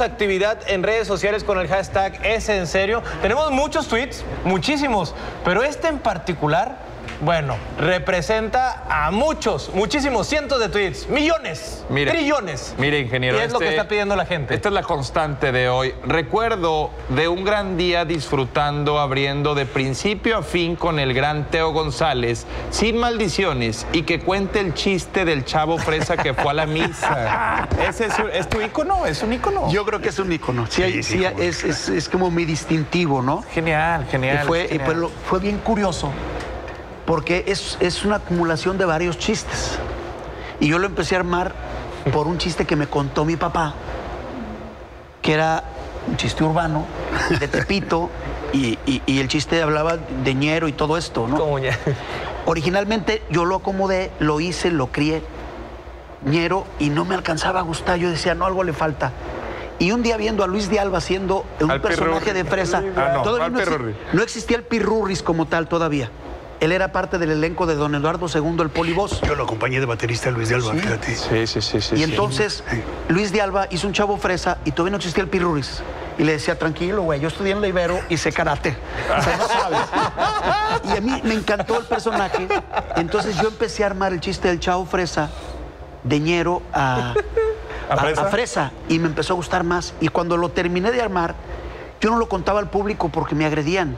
actividad en redes sociales con el hashtag Es en serio. Tenemos muchos tweets, muchísimos, pero este en particular bueno, representa a muchos, muchísimos, cientos de tweets, millones, trillones. Mire, ingeniero. Y es lo que este- está pidiendo la gente. Esta es la constante de hoy. Recuerdo de un gran día disfrutando, abriendo de principio a fin con el gran Teo González, sin maldiciones, y que cuente el chiste del chavo fresa que fue a la misa. ¿Ese es, es tu ícono? ¿Es un ícono? Yo creo que es un ícono. Sí, sí, es, es- es como mi distintivo, ¿no? Genial, genial. Y fue, y genial. fue lo- fue bien curioso, porque es, es una acumulación de varios chistes. Y yo lo empecé a armar por un chiste que me contó mi papá, que era un chiste urbano, de Tepito, y, y- y el chiste hablaba de ñero y todo esto, ¿no? Como. Originalmente yo lo acomodé, lo hice, lo crié, ñero, y no me alcanzaba a gustar. Yo decía, no, algo le falta. Y un día viendo a Luis de Alba haciendo un Al personaje Pirurri. de fresa, Ah, no, todavía al no, exi- Pirurri. no existía el Pirurris como tal todavía. Él era parte del elenco de don Eduardo II, el Polibos. Yo lo acompañé de baterista Luis de Alba, fíjate. Sí, sí, sí, sí. Y sí. entonces Luis de Alba hizo un chavo fresa y todavía no existía el Pirurris. Y le decía, tranquilo, güey, yo estudié en la Ibero y sé karate. O sea, no sabes. Y a mí me encantó el personaje. Entonces yo empecé a armar el chiste del chavo fresa de ñero a, ¿A fresa? a fresa. Y me empezó a gustar más. Y cuando lo terminé de armar, yo no lo contaba al público porque me agredían.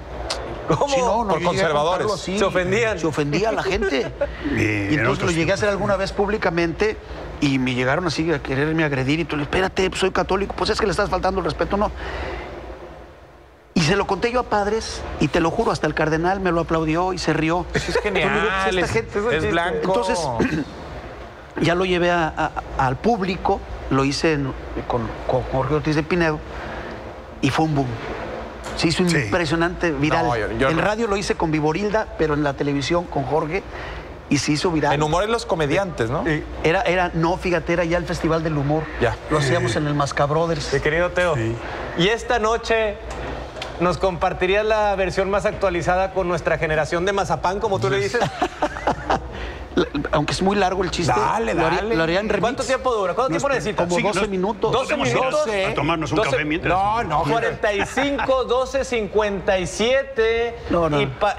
¿Cómo? Sí, no, no, Por a conservadores. así. Se ofendían. Se ofendía la gente. Bien, y entonces lo llegué a hacer alguna vez públicamente y me llegaron así a quererme agredir. Y tú, espérate, pues, soy católico, pues es que le estás faltando el respeto, no. Y se lo conté yo a padres y te lo juro, hasta el cardenal me lo aplaudió y se rió. Es genial, Entonces, digo, pues, esta es- gente- es blanco. Entonces, ya lo llevé a- a- al público, lo hice en- con, con Jorge Ortiz de Pinedo y fue un boom. Se hizo Sí. impresionante, viral. No, yo- yo en no. radio lo hice con Viborilda, pero en la televisión con Jorge y se hizo viral. En humor en los comediantes, ¿no? Era, era, no, fíjate, era ya el Festival del Humor. Ya. Lo hacíamos en el Masca Brothers. Mi querido Teo. Y esta noche nos compartirías la versión más actualizada con nuestra generación de mazapán, como tú le dices. Aunque es muy largo el chiste. Dale, lo haría- dale. Lo haría en remix. ¿Cuánto tiempo dura? ¿Cuánto No, tiempo necesitas? Como Sí, 12 no- minutos. 12 Podemos ir a- minutos. a tomarnos un 12 café mientras. No, no, 45, 12, 57. No, no. Y pa-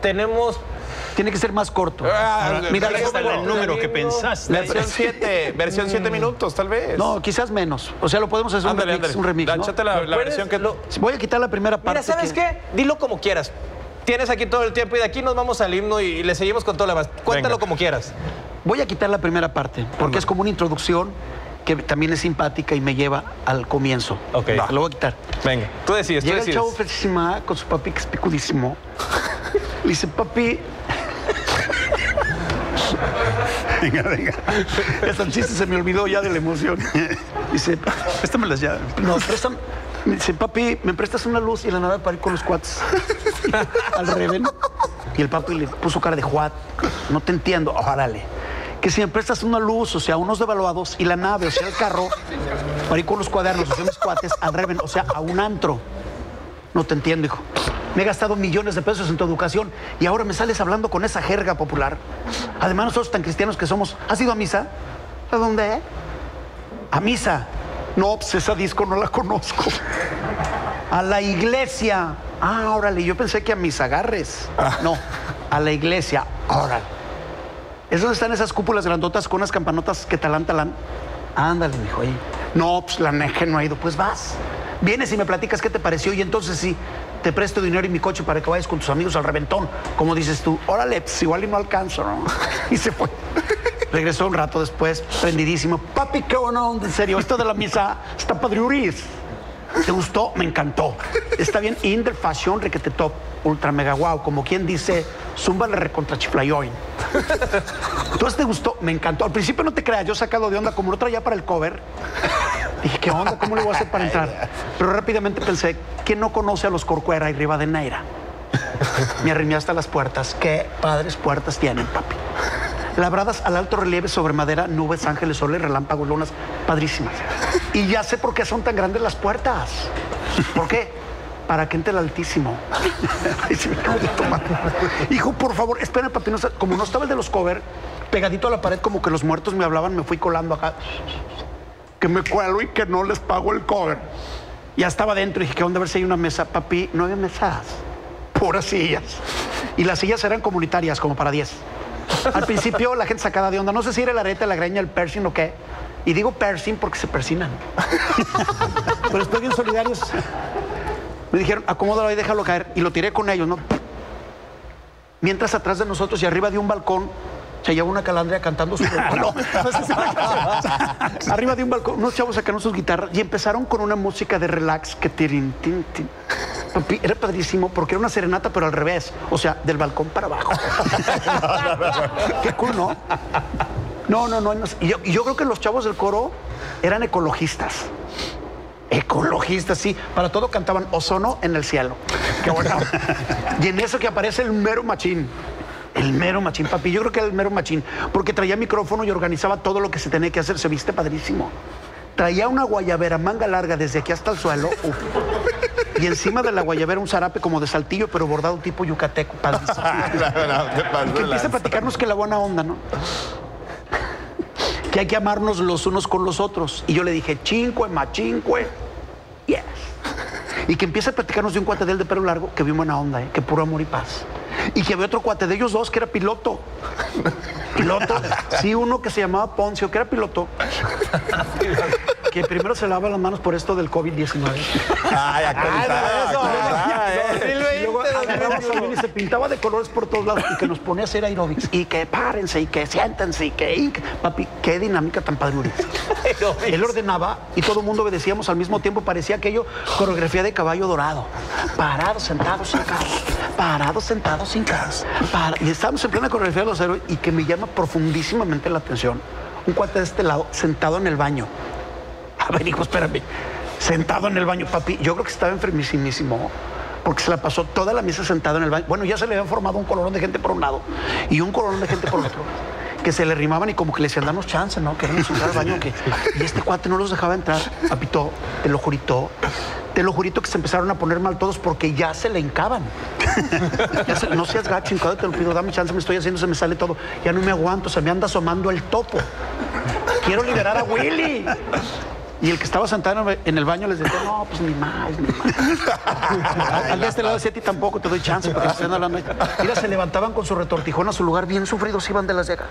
tenemos Tiene que ser más corto. Ah, Mira, le- hasta el número que pensaste. Versión 7, versión 7 minutos, tal vez. No, quizás menos. O sea, lo podemos hacer un ándale, remix. ándale. Un remix ¿no? la, la versión que... Lo- Voy a quitar la primera parte. Mira, ¿sabes que- qué? Dilo como quieras. Tienes aquí todo el tiempo y de aquí nos vamos al himno y le seguimos con todo lo demás. Cuéntalo Venga. como quieras. Voy a quitar la primera parte, porque es como una introducción que también es simpática y me lleva al comienzo. Ok. Va, Lo voy a quitar. Venga, tú decides, tú Llega el decides. chavo fresísima con su papi que es picudísimo. Le dice, papi. Venga, venga. Hasta el chiste se me olvidó ya de la emoción. Dice, Préstame las llaves. no, préstame. Me dice, papi, ¿me prestas una luz y la nave para ir con los cuates? Al Reven. Y el papi le puso cara de Juat. No te entiendo. Órale. Que si me prestas una luz, o sea, unos devaluados, y la nave, o sea, el carro, para ir con los cuadernos, o sea, mis cuates, al Reven, o sea, a un antro. No te entiendo, hijo. Me he gastado millones de pesos en tu educación y ahora me sales hablando con esa jerga popular. Además, nosotros tan cristianos que somos, ¿has ido a misa? ¿A dónde? A misa. No, pues esa disco no la conozco. A la iglesia. Ah, órale, yo pensé que a mis agarres. No, a la iglesia. Órale. ¿Es donde están esas cúpulas grandotas con unas campanotas que talán, talán? Ándale, mijo, ahí. No, pues la neje no ha ido. Pues vas. Vienes y me platicas qué te pareció y entonces sí, te presto dinero y mi coche para que vayas con tus amigos al reventón. Como dices tú, órale, pues igual y no alcanzo, ¿no? Y se fue. Regresó un rato después, prendidísimo. Papi, qué bueno, en serio, esto de la misa está padriuris. ¿Te gustó? Me encantó. Está bien, Inder Fashion, requete top, ultra mega wow, como quien dice, zumba le recontra chiflayoin. Entonces te gustó, me encantó. Al principio no te creas, yo sacado de onda, como lo traía para el cover. Dije, ¿qué onda? ¿Cómo le voy a hacer para entrar? Pero rápidamente pensé, ¿quién no conoce a los Corcuera y Rivadeneira? Me arrimé hasta las puertas. Qué padres puertas tienen, papi. Labradas al alto relieve sobre madera, nubes, ángeles, soles, relámpagos, lunas, padrísimas. Y ya sé por qué son tan grandes las puertas. ¿Por qué? Para que entre el altísimo. Hijo, por favor, espera, papi. como no estaba el de los cover, pegadito a la pared, como que los muertos me hablaban, me fui colando acá. que me cuelo y que no les pago el cover. Ya estaba dentro y dije, ¿qué onda? A ver si hay una mesa. Papi, no había mesas, puras sillas. Y las sillas eran comunitarias, como para 10. Al principio la gente sacada de onda, no sé si era el arete, la greña, el piercing o qué. Y digo piercing porque se persinan. Pero estoy bien solidarios. Me dijeron, acomódalo ahí, déjalo caer. Y lo tiré con ellos, ¿no? Mientras atrás de nosotros y arriba de un balcón se lleva una calandria cantando su no. Arriba de un balcón, unos chavos sacaron sus guitarras y empezaron con una música de relax que tirin, tin, tin. Papi, era padrísimo porque era una serenata, pero al revés. O sea, del balcón para abajo. Qué cool, ¿no? No, no, no. no. Y yo, y yo creo que los chavos del coro eran ecologistas. Ecologistas, sí. Para todo cantaban ozono en el cielo. Qué bueno. y en eso que aparece el mero machín. El mero machín, papi. Yo creo que era el mero machín. Porque traía micrófono y organizaba todo lo que se tenía que hacer. Se viste padrísimo. Traía una guayabera manga larga desde aquí hasta el suelo. Uf. Y encima de la guayabera un zarape como de saltillo, pero bordado tipo yucateco. Y que empieza a platicarnos que la buena onda, ¿no? Que hay que amarnos los unos con los otros. Y yo le dije, chinque, machinque. Yes. Y que empieza a platicarnos de un cuate de él de pelo largo que bien buena onda, ¿eh? que puro amor y paz. Y que había otro cuate de ellos dos que era piloto. Piloto. Sí, uno que se llamaba Poncio, que era piloto. Que primero se lava las manos por esto del COVID-19. Ay, Y luego agarraba a alguien y se pintaba de colores por todos lados y que nos ponía a hacer aerobics. Y que párense y que siéntense y que... Papi, qué dinámica tan padre. Él ordenaba y todo el mundo obedecíamos al mismo tiempo. Parecía aquello coreografía de caballo dorado. Parados, sentados, hincados. Parados, sentados, hincados. Para- Y estábamos en plena coreografía de los héroes y que me llama profundísimamente la atención. Un cuate de este lado, sentado en el baño. A ver, hijo, espérame. Sentado en el baño, papi. Yo creo que estaba enfermísimo. Porque se la pasó toda la misa sentado en el baño. Bueno, ya se le había formado un colorón de gente por un lado y un colorón de gente por otro. Que se le rimaban y como que le decían, danos chance, ¿no? Queremos entrar al baño. Y este cuate no los dejaba entrar. Papito, te lo jurito. Te lo jurito que se empezaron a poner mal todos porque ya se le hincaban. Ya se- no seas gacho, hincado, te lo pido, dame chance, me estoy haciendo, se me sale todo. Ya no me aguanto, se me anda asomando el topo. Quiero liberar a Willy. Y el que estaba sentado en el baño les decía, no, pues ni más, ni más. Al de este lado decía, a ti tampoco te doy chance porque estén hablando. Mira, se levantaban con su retortijón a su lugar, bien sufridos iban de las cejas.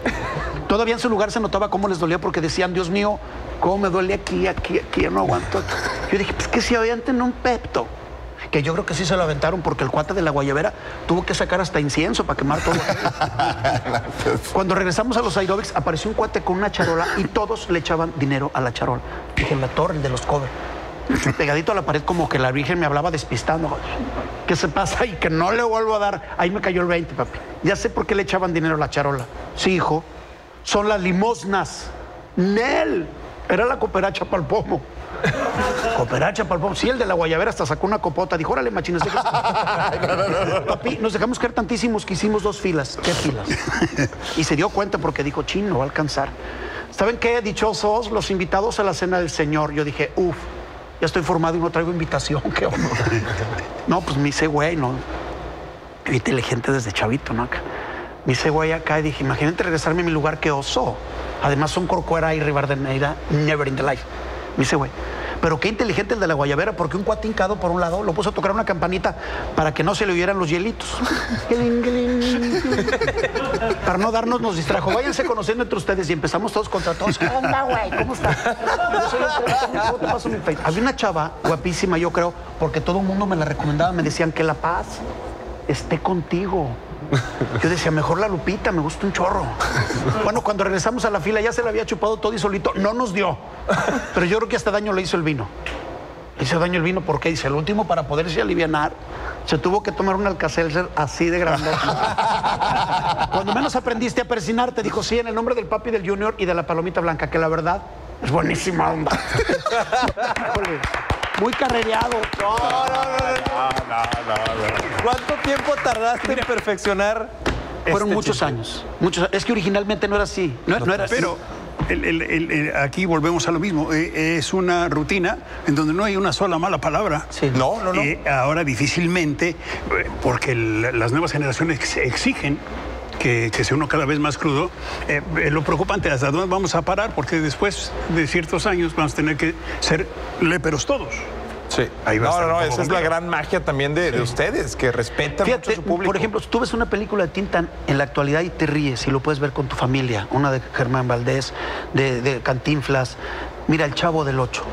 Todavía en su lugar se notaba cómo les dolía porque decían, Dios mío, cómo me duele aquí, aquí, aquí, no aguanto. Yo dije, pues que si avienten un pepto. Que yo creo que sí se lo aventaron porque el cuate de la guayabera tuvo que sacar hasta incienso para quemar todo. Cuando regresamos a los aerobics, apareció un cuate con una charola y todos le echaban dinero a la charola. Dije, la torre, de los covers. Pegadito a la pared, como que la Virgen me hablaba despistando. ¿Qué se pasa? Y que no le vuelvo a dar. Ahí me cayó el 20, papi. Ya sé por qué le echaban dinero a la charola. Sí, hijo. Son las limosnas. Nel. Era la cooperacha para el pomo. Cooperacha para el. Sí, el de la guayabera hasta sacó una copota. Dijo, órale, machines. Papi, nos dejamos caer tantísimos que hicimos dos filas. ¿Qué filas? Y se dio cuenta porque dijo, chin, no va a alcanzar. ¿Saben qué? Dichosos los invitados a la cena del Señor. Yo dije, uff, ya estoy formado y no traigo invitación. ¿Qué onda? No, pues me hice güey, ¿no? Yo inteligente desde chavito, ¿no? Acá. Me hice güey acá y dije, imagínate regresarme a mi lugar, qué oso. Además son Corcuera y Rivadeneira, never in the life. Me hice güey. Pero qué inteligente el de la guayabera, porque un cuate hincado por un lado lo puso a tocar una campanita para que no se le oyeran los hielitos. Para no darnos, nos distrajo. Váyanse conociendo entre ustedes y empezamos todos contra todos. ¿Qué onda, güey? ¿Cómo estás? Había una chava guapísima, yo creo, porque todo el mundo me la recomendaba. Me decían que la paz esté contigo. Yo decía, mejor la Lupita, me gusta un chorro. Bueno, cuando regresamos a la fila ya se la había chupado todo y solito. No nos dio. Pero yo creo que hasta daño le hizo el vino. Le hizo daño el vino porque dice, el último para poderse alivianar, se tuvo que tomar un alcacelser así de grande. Cuando menos aprendiste a persinarte, dijo, sí, en el nombre del papi del junior y de la palomita blanca, que la verdad es buenísima onda. Muy carrereado. ¿Cuánto tiempo tardaste en perfeccionar? Fueron este muchos chiste? años. Muchos, es que originalmente no era así. No, no era así. Pero el- el- el- el- aquí volvemos a lo mismo. Eh, es una rutina en donde no hay una sola mala palabra. Sí. No, no, no. Eh, ahora difícilmente, eh, porque el- las nuevas generaciones ex- exigen que, que se uno cada vez más crudo, eh, eh, lo preocupante hasta dónde vamos a parar, porque después de ciertos años vamos a tener que ser léperos todos. Sí. Ahí va a no, estar no, no, esa es la gran magia también de, de ustedes, que respetan mucho a su público. por ejemplo, si tú ves una película de Tintan en la actualidad y te ríes y lo puedes ver con tu familia, una de Germán Valdés, de, de Cantinflas, mira, El Chavo del Ocho.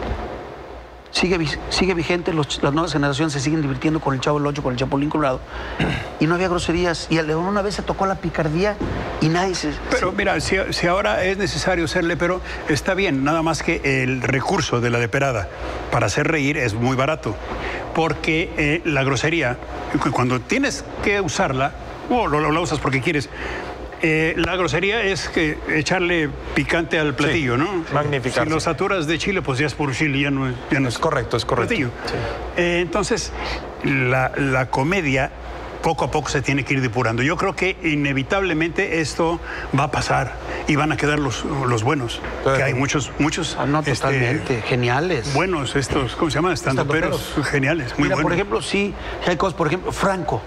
Sigue, sigue vigente, los- las nuevas generaciones se siguen divirtiendo con el Chavo del Ocho, con el Chapulín Colorado. Y no había groserías. Y a León una vez se tocó la picardía y nadie se... Pero mira, si, si ahora es necesario ser lepero, está bien, nada más que el recurso de la leperada para hacer reír es muy barato. Porque eh, la grosería, cu- cuando tienes que usarla, o lo, lo usas porque quieres, eh, la grosería es que echarle picante al platillo, ¿no? magnificar, Si lo saturas de chile, pues ya es por chile, ya no, es- ya no Es correcto, es correcto. platillo. Eh, entonces, la, la comedia poco a poco se tiene que ir depurando. Yo creo que inevitablemente esto va a pasar y van a quedar los, los buenos. Que hay muchos, muchos Ah, no, este, totalmente. Geniales. buenos estos, ¿cómo se llaman? Estandoperos Estandoperos. geniales, muy Mira, por buenos. ejemplo, sí, hay cosas, por ejemplo, Franco.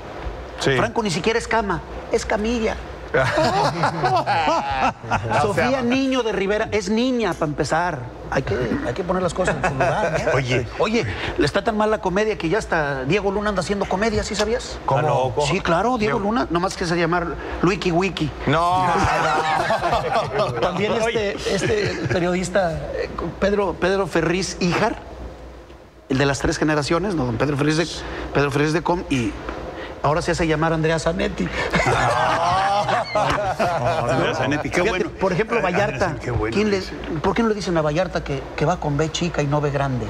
Sí. Franco ni siquiera es cama, es camilla. Sofía Niño de Rivera es niña para empezar. Hay que, hay que poner las cosas en su lugar. ¿eh? Oye. oye, le está tan mal la comedia que ya hasta Diego Luna anda haciendo comedia, ¿sí sabías? ¿Cómo? ¿Cómo? Sí, claro, Diego Luna, nomás que se llamar Wiki Wiki. No, También este, este periodista, Pedro, Pedro Ferriz Híjar, el de las tres generaciones, ¿no? Don Pedro Ferriz de, Pedro Ferriz de Com, y ahora se hace llamar Andrea Zanetti. Andrea Zanetti, qué Fíjate, bueno. Por ejemplo, Ah, Vallarta. Zanetti, qué bueno ¿Quién le- es. ¿Por qué no le dicen a Vallarta que, que va con B chica y no B grande?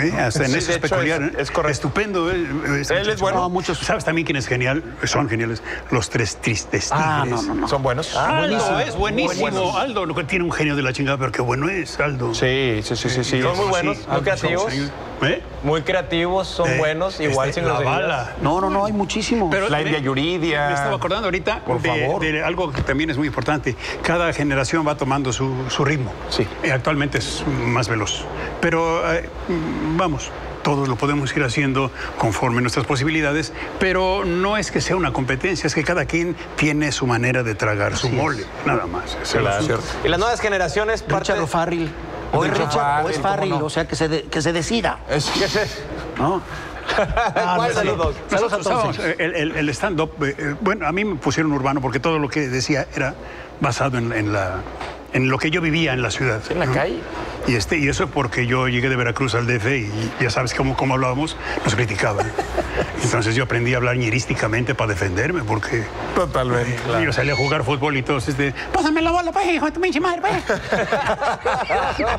Eh, hasta en Sí, eso es peculiar. es- es correcto. Estupendo. eh, ese Él es bueno. No, muchos. ¿Sabes también quién es genial? Son geniales. Los tres tristes Ah, tigres. no, no, no. son buenos. Aldo es buenísimo. Buenísimo. Aldo lo que tiene un genio de la chingada, pero qué bueno es, Aldo. Sí, sí, sí, sí. sí. Son muy buenos, muy creativos. ¿Eh? Muy creativos, son Eh, buenos, igual este, sin la bala. No, no, no, hay muchísimos. Pero La India Yuridia. Me estaba acordando ahorita Por de, favor. de algo que también es muy importante. Cada generación va tomando su, su ritmo. Sí. Eh, actualmente es más veloz. Pero eh, vamos, todos lo podemos ir haciendo conforme nuestras posibilidades, pero no es que sea una competencia, es que cada quien tiene su manera de tragar su mole, nada más. Es Claro. asunto. Y las nuevas generaciones, parte... Richard O'Farrill. O es Richard o es Farrell, Farrell, ¿cómo no? o sea, que se, de- que se decida. Es- ¿no? ¿Cuál saludos? Saludos a todos. eh, el, el- el stand-up, eh, eh, bueno, a mí me pusieron urbano porque todo lo que decía era basado en, en la, en lo que yo vivía en la ciudad. en la ¿no? calle. Y, este, y eso porque yo llegué de Veracruz al DF y ya sabes cómo, cómo hablábamos, nos criticaban. Entonces yo aprendí a hablar ñerísticamente para defenderme porque Totalmente. yo salí a jugar fútbol y todos, este, pásame la bola, pues, hijo de tu pinche madre, pues".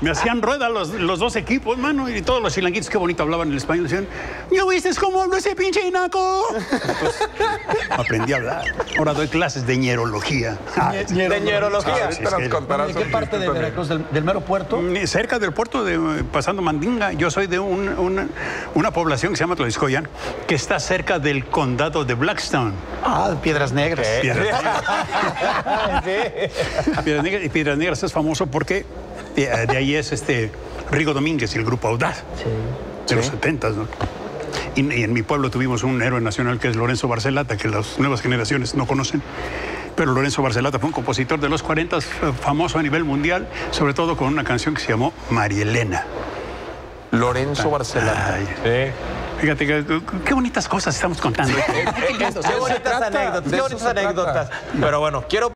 Me hacían rueda los, los dos equipos, mano, y todos los chilanguitos, qué bonito hablaban el español, decían, ¿ya viste cómo hablo ese pinche naco? Entonces, aprendí a hablar. Ahora doy clases de ñerología. De ñerología. Ah, sí, es que- ¿De qué parte de Veracruz? ¿Del, del mero puerto? Mm, Cerca del puerto de eh, pasando Mandinga, yo soy de un- una, una población que se llama Tlaxcoyan, que está cerca del condado de Blackstone. Ah, de Piedras Negras. Piedras Negras. Piedras Negras. Y Piedras Negras es famoso porque de, de ahí es este Rigo Domínguez y el grupo Audaz de los 70 ¿no? Y, y en mi pueblo tuvimos un héroe nacional que es Lorenzo Barcelata, que las nuevas generaciones no conocen. Pero Lorenzo Barcelata fue un compositor de los 40 famoso a nivel mundial, sobre todo con una canción que se llamó Marielena. Lorenzo Barcelona. Ay, Sí. Fíjate que, qué bonitas cosas estamos contando. Qué bonitas anécdotas, qué bonitas anécdotas. Pero bueno, quiero